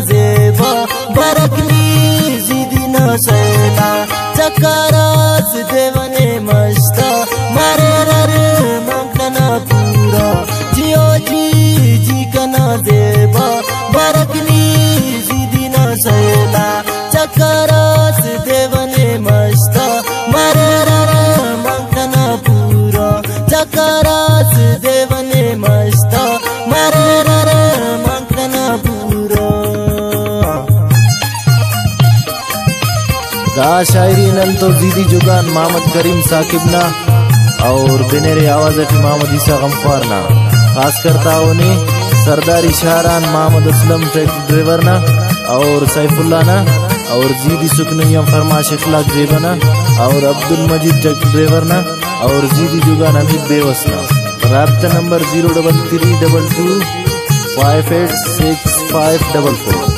زیبا برکنی زیدی نسینا چکراز دیوانه مشتا مره رر منگلنا پورا جیو جی جی کنا زیبا برکنی زیدی نسینا چکراز دا شاعری نن تو زیدی جگان محمد کریم ثاقب نا اور بنیرے آواز اٹھی محمد عیسیٰ غمخوار نا خاص کرتا ہونے سرداری شہران محمد اسلم ٹریکٹر ڈرائیور نا اور سیف اللہ نا اور زیدی سکنیم فرماش اخلاق زیبا نا اور عبد المجید ٹریکٹر ڈرائیور نا اور زیدی جگان حمید بیوس نا رابطہ number zero double three double two five eight six five double four.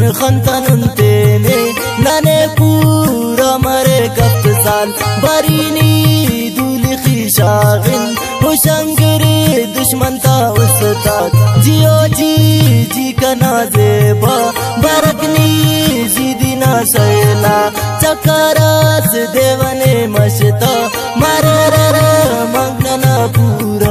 নুন খন্তা নুন নানে পুরা মরে বারিনি দুলি খিশাগিন জিও জি জি কনা জেবা বারকনি জিদিনা সয়লা চকারাস দেবনে মশতা মারে রে পুরা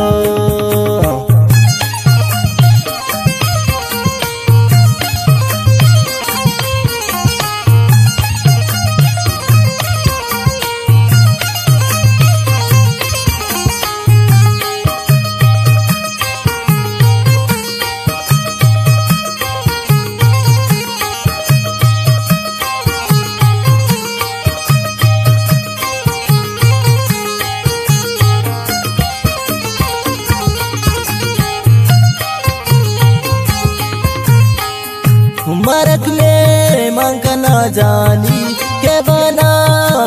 جانی کے بنا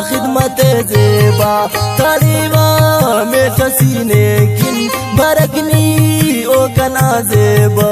خدمت زیبا تاریوا میں خسینے کن برکنی او کنا زیبا۔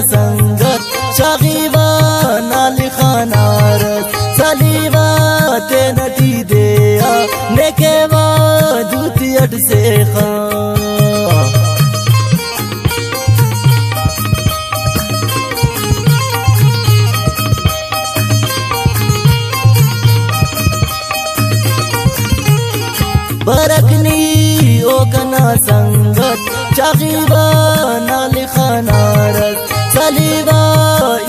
سنگت شغیبا نالی خانارت سلیبا تینٹی دیا نیکے با دوتی اٹ سے خان برکنی او کنا سنگت چاغیبا نالی خانارت ڈالیوا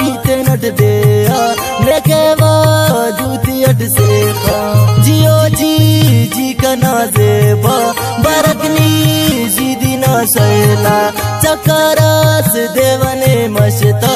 ایتے نٹ دیا لیکے با جوتی اٹ سیخا جیو جی جی کنا زیبا برکنی جی دینا سیلا چکراس دیونے مشتا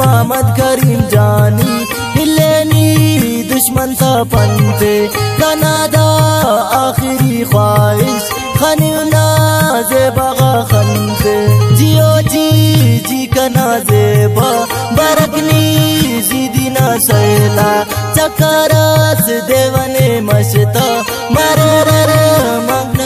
محمد کریم جانی هلینی دشمن تا پنته کانادا آخری خواهش خانیو نازه بغا خنته جیو جی جی کنا زیبا برکنی زیدی نشیلا چکارس دیوانه مشتا مرر منگ